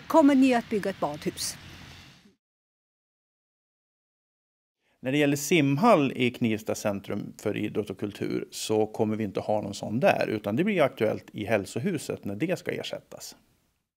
Kommer ni att bygga ett badhus? När det gäller simhall i Knivsta centrum för idrott och kultur så kommer vi inte ha någon sån där, utan det blir aktuellt i hälsohuset när det ska ersättas.